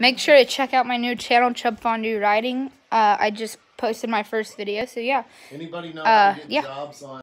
Make sure to check out my new channel, Chub Fondue Riding. Uh, I just posted my first video, so yeah. Anybody know Uh, get yeah. jobs on